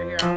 of here.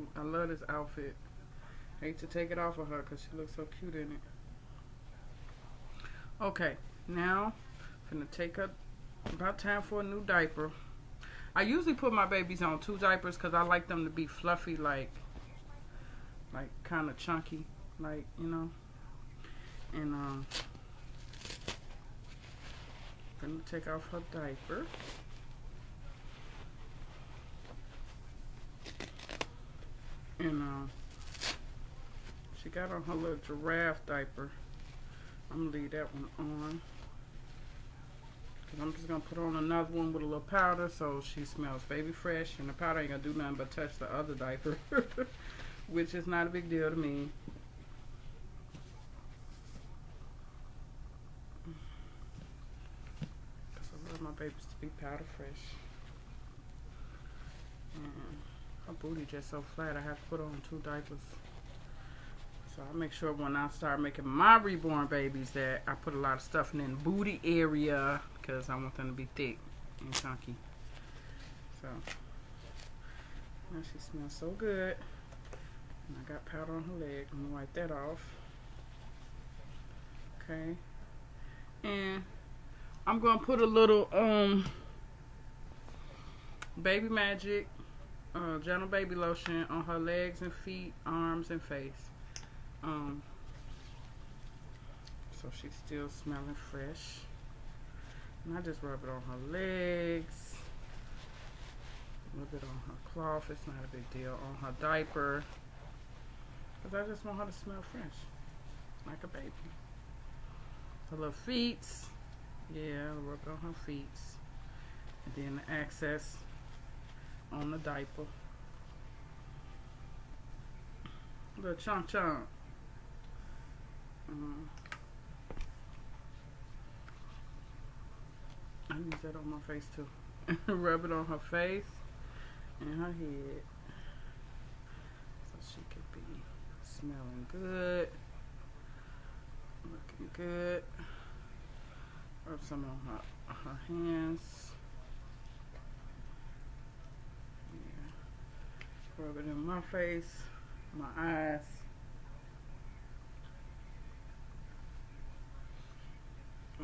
Cute. I love this outfit. Hate to take it off of her because she looks so cute in it. Okay, now I'm gonna take up about time for a new diaper. I usually put my babies on two diapers because I like them to be fluffy, like, like kind of chunky, like you know. And um, gonna take off her diaper. And uh, she got on her little giraffe diaper. I'm gonna leave that one on. I'm just gonna put on another one with a little powder so she smells baby fresh and the powder ain't gonna do nothing but touch the other diaper. Which is not a big deal to me. My babies to be powder fresh. And her booty just so flat I have to put on two diapers. So I make sure when I start making my reborn babies that I put a lot of stuff in the booty area because I want them to be thick and chunky. So now she smells so good. And I got powder on her leg. I'm gonna wipe that off. Okay. And I'm gonna put a little um baby magic uh, gentle baby lotion on her legs and feet, arms and face. Um, so she's still smelling fresh. And I just rub it on her legs. A little bit on her cloth. It's not a big deal. On her diaper. Because I just want her to smell fresh. Like a baby. Her little feet. Yeah, rub it on her feet. And then the access on the diaper. Little chunk chunk. Um, I use that on my face too. Rub it on her face and her head. So she could be smelling good. Looking good. Rub some on her, her hands. Yeah. Rub it in my face, my eyes.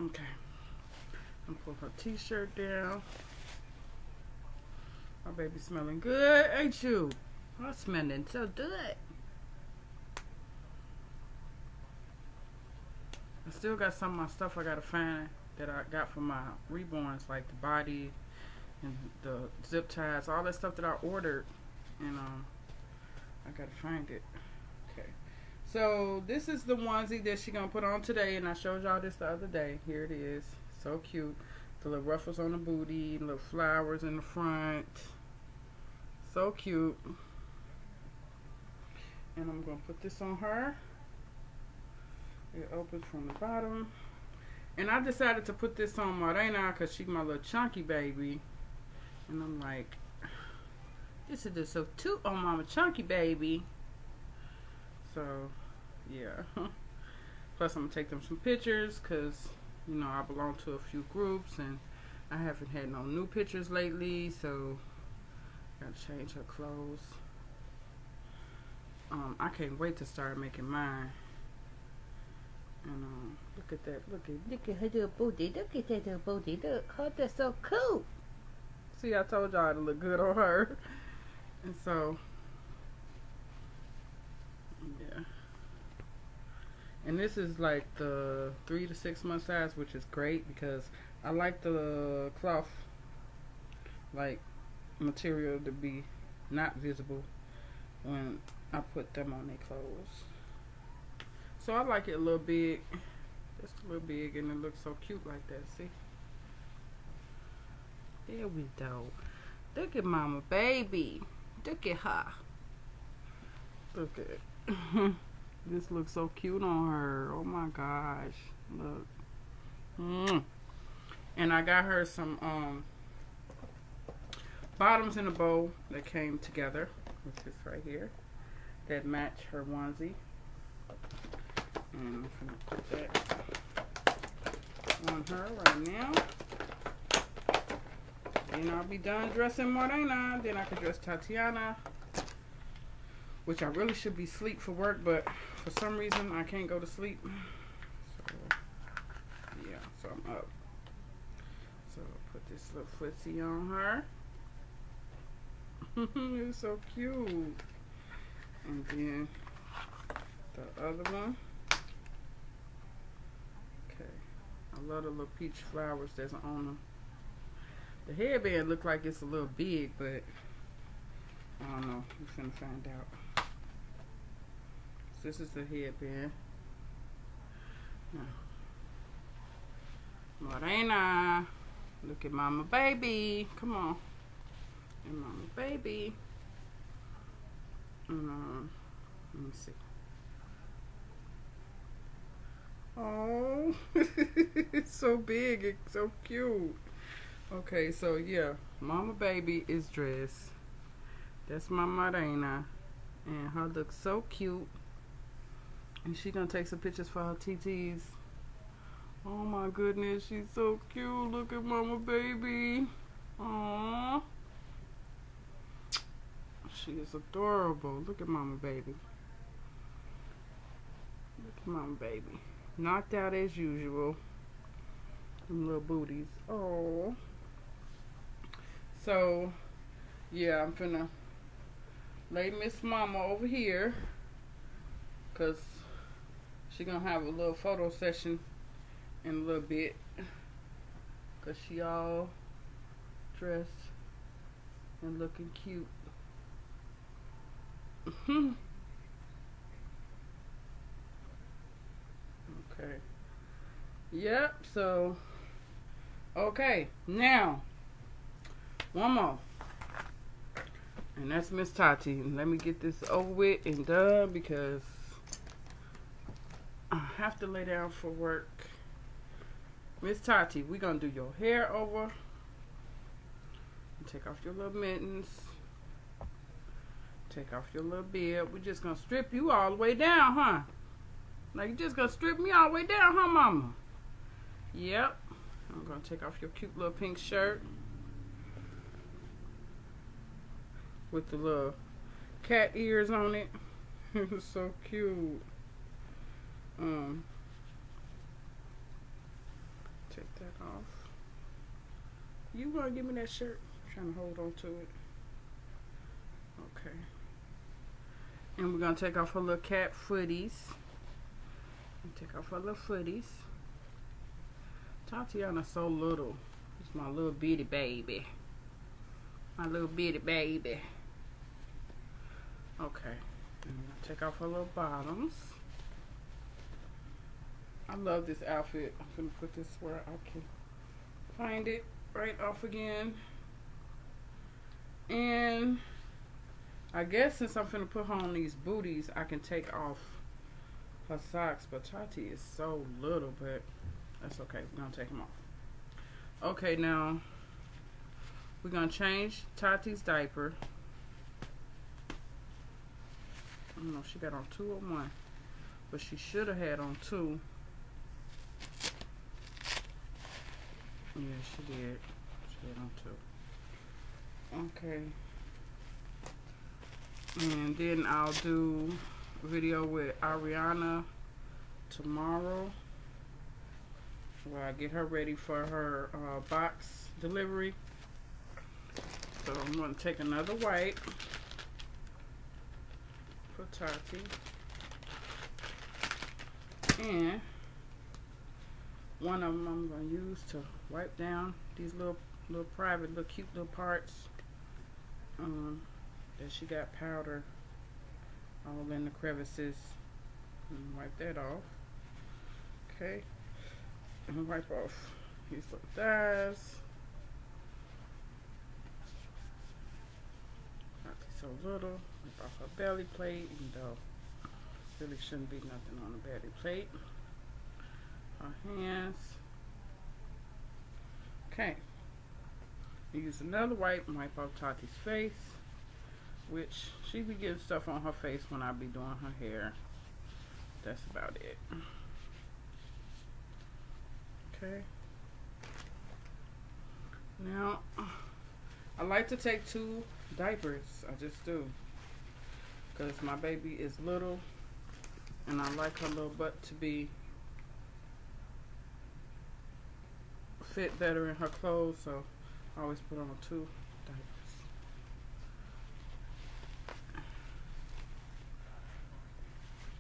Okay. I'm pulling her t-shirt down. My baby smelling good, ain't you? I'm smelling so good. I still got some of my stuff I gotta find that I got from my reborns, like the body and the zip ties, all that stuff that I ordered, and um, I gotta find it. Okay, so this is the onesie that she gonna put on today, and I showed y'all this the other day. Here it is, so cute. The little ruffles on the booty, little flowers in the front, so cute. And I'm gonna put this on her. It opens from the bottom. And I decided to put this on Morena because she's my little chunky baby. And I'm like, this is just so cute on Mama Chunky Baby. So, yeah. Plus, I'm going to take them some pictures because, you know, I belong to a few groups and I haven't had no new pictures lately. So, got to change her clothes. Um, I can't wait to start making mine. And um, look at that. Look at Look at her little booty. Look at that little booty. Look, oh, that's so cool. See, I told y'all to look good on her. And so, yeah. And this is like the three to six month size, which is great because I like the cloth, like, material to be not visible when I put them on their clothes. So I like it a little big. Just a little big and it looks so cute like that, see? There we go. Look at mama baby. Look at her. Look at This looks so cute on her. Oh my gosh. Look. Mm. And I got her some um bottoms in a bow that came together, which is right here, that match her onesie. And I'm gonna put that on her right now. Then I'll be done dressing Morena. Then I can dress Tatiana. Which I really should be sleep for work, but for some reason I can't go to sleep. So, yeah, so I'm up. So put this little footsie on her. it's so cute. And then the other one. Okay. I love the little peach flowers that's on them. The headband look like it's a little big, but I don't know. We're gonna find out. This is the headband. Morena. Look at mama baby. Come on. And mama baby. Um, let me see. Oh, it's so big. It's so cute. Okay, so yeah, Mama Baby is dressed. That's my Morena. And her looks so cute. And she gonna take some pictures for her TTs. Oh my goodness, she's so cute. Look at Mama Baby. Aww. She is adorable. Look at Mama Baby. Look at Mama Baby. Knocked out as usual. Them little booties. Oh. So, yeah, I'm finna lay Miss Mama over here. Because she gonna have a little photo session in a little bit. Because she all dressed and looking cute. okay. Yep, so, okay, now, one more. And that's Miss Tati. Let me get this over with and done because I have to lay down for work. Miss Tati, we're gonna do your hair over. Take off your little mittens. Take off your little beard. We're just gonna strip you all the way down, huh? Like you're just gonna strip me all the way down, huh, mama? Yep. I'm gonna take off your cute little pink shirt. With the little cat ears on it. so cute. Um, take that off. You wanna give me that shirt? I'm trying to hold on to it. Okay. And we're gonna take off her little cat footies. Take off her little footies. Tatiana's so little. It's my little bitty baby. My little bitty baby. Okay. take off her little bottoms. I love this outfit. I'm gonna put this where I can find it right off again. And I guess since I'm gonna put her on these booties, I can take off her socks. But Tati is so little, but that's okay. We're gonna take them off. Okay, now we're gonna change Tati's diaper. I don't know if she got on two or one, but she should have had on two. Yeah, she did. She had on two. Okay. And then I'll do a video with Ariana tomorrow where I get her ready for her uh, box delivery. So I'm going to take another wipe for Tati. And one of them I'm going to use to wipe down these little little private little cute little parts um, that she got powder all in the crevices. And wipe that off. Okay. And wipe off these little thighs. Not so little. Wipe off her belly plate though really shouldn't be nothing on the belly plate our hands. Okay. Use another wipe and wipe off Tati's face, which she be getting stuff on her face when I be doing her hair. That's about it. Okay. Now, I like to take two diapers. I just do. Because my baby is little and I like her little butt to be fit better in her clothes, so I always put on two diapers.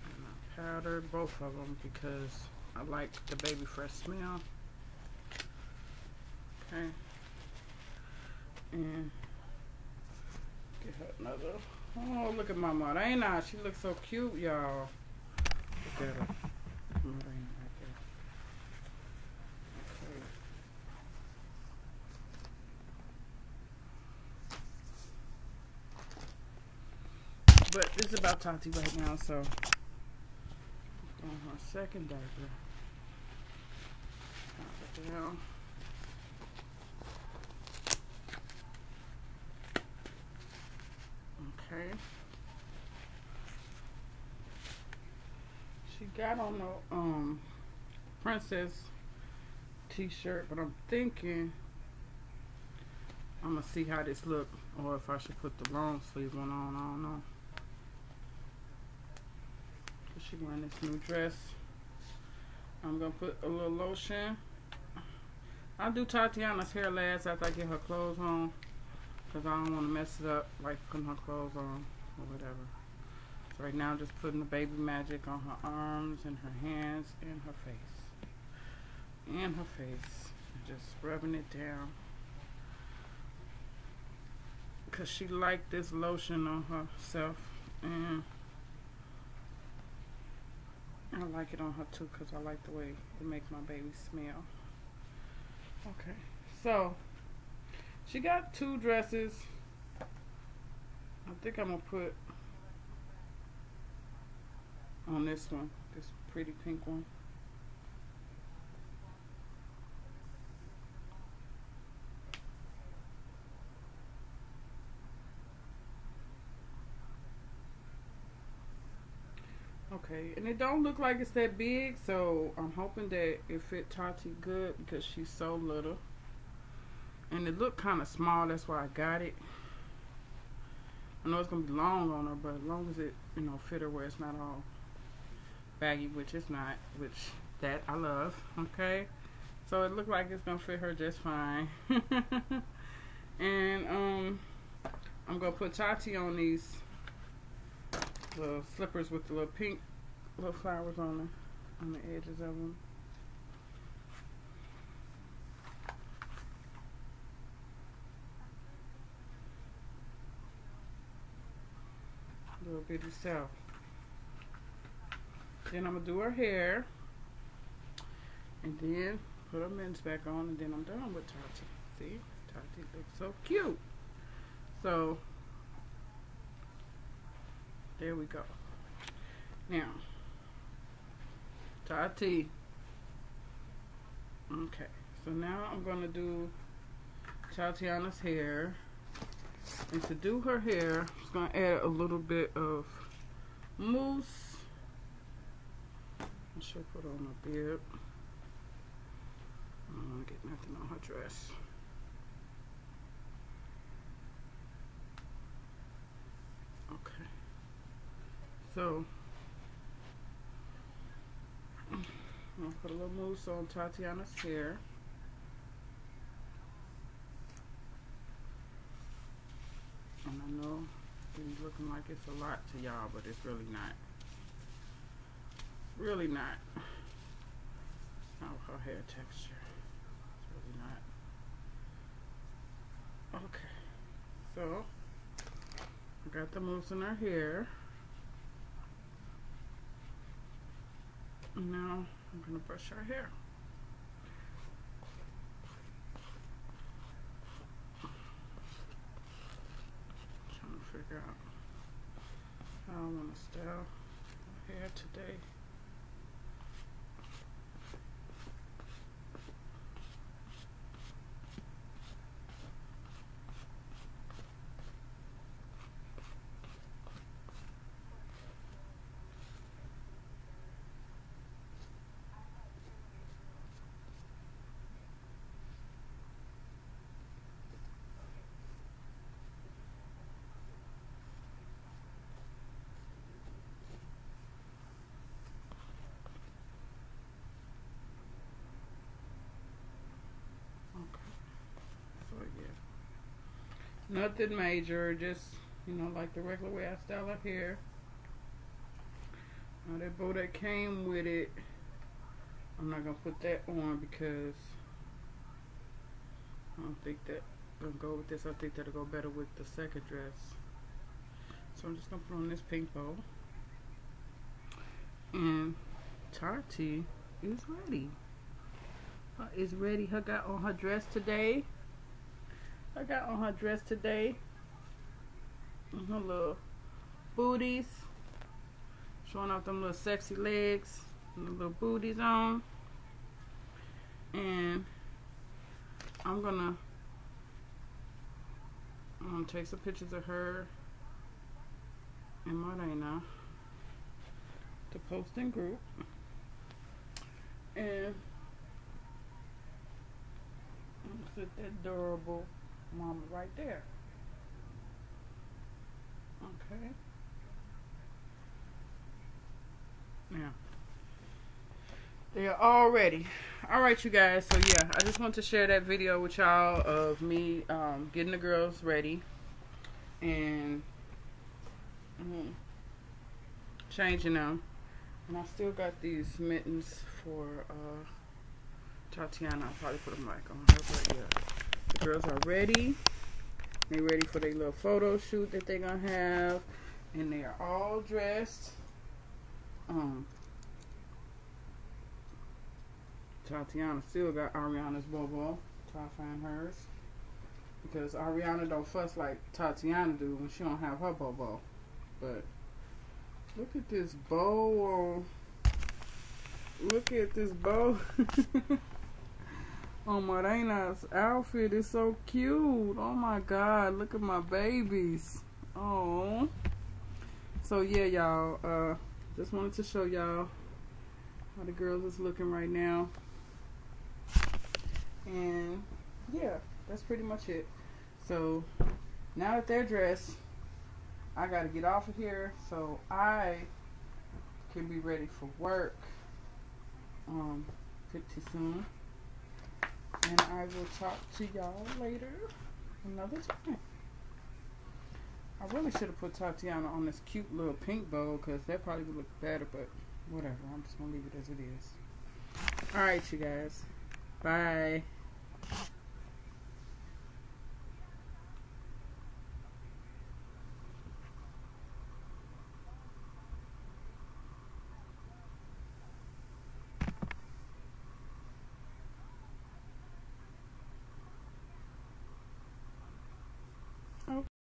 And I powdered both of them because I like the baby fresh smell. Okay. And get her another. Oh, look at my mother. Ain't I? She looks so cute, y'all. Look at her. Is about Tati right now, so on her second diaper. down. Okay. She got on the um princess t-shirt, but I'm thinking I'm gonna see how this look or if I should put the long sleeve one on, I don't know she wearing this new dress. I'm gonna put a little lotion. I'll do Tatiana's hair last after I get her clothes on. Cause I don't wanna mess it up like putting her clothes on or whatever. So right now I'm just putting the baby magic on her arms and her hands and her face. And her face. Just rubbing it down. Cause she liked this lotion on herself and I like it on her too because I like the way it makes my baby smell. Okay, so she got two dresses. I think I'm gonna put on this one, this pretty pink one. Okay, and it don't look like it's that big, so I'm hoping that it fit Tati good because she's so little. And it looked kind of small, that's why I got it. I know it's to be long on her, but as long as it, you know, fit her where it's not all baggy, which it's not, which that I love, okay? So it looked like it's to fit her just fine. and um, I'm to put Tati on these little slippers with the little pink little flowers on the, on the edges of them. A little bit yourself. Then I'm going to do her hair. And then put her mints back on and then I'm done with Tati. See? Tati looks so cute. So, there we go. Now, Tati. Okay. So now I'm gonna do Tatiana's hair. And to do her hair, I'm just gonna add a little bit of mousse. I should put on my bib. I don't to get nothing on her dress. Okay. So, I'm going to put a little mousse on Tatiana's hair. And I know it's looking like it's a lot to y'all, but it's really not. Really not. Not her hair texture. It's really not. Okay. So, I got the mousse in her hair. Now I'm going to brush her hair. Trying to figure out how I want to style my hair today. So yeah, nothing major. Just you know, like the regular way I style up hair. Now that bow that came with it, I'm not gonna put that on because I don't think that gonna go with this. I think that'll go better with the second dress. So I'm just gonna put on this pink bow. And Tati is ready. Her is ready. Her got on her dress today. Got on her dress today. Her little booties. Showing off them little sexy legs. And the little booties on. And I'm gonna I'm gonna take some pictures of her and Morena to post in group. And I'm that adorable mama right there. Okay. Now, they are all ready. All right, you guys. So yeah, I just want to share that video with y'all of me um, getting the girls ready and mm, changing them. And I still got these mittens for uh, Tatiana. I'll probably put them back on her, but yeah. Girls are ready. They ready for their little photo shoot that they're gonna have. And they are all dressed. Um Tatiana still got Ariana's bobo. Try to find hers. Because Ariana don't fuss like Tatiana do when she don't have her bobo. But look at this bow Look at this bow. oh, Morena's outfit is so cute. Oh my god, look at my babies. Oh. So yeah, y'all. Uh, just wanted to show y'all how the girls is looking right now. And yeah, that's pretty much it. So now that they're dressed, I gotta get off of here so I can be ready for work um, pretty soon. And I will talk to y'all later another time. I really should have put Tatiana on this cute little pink bow because that probably would look better, but whatever. I'm just going to leave it as it is. Alright, you guys. Bye.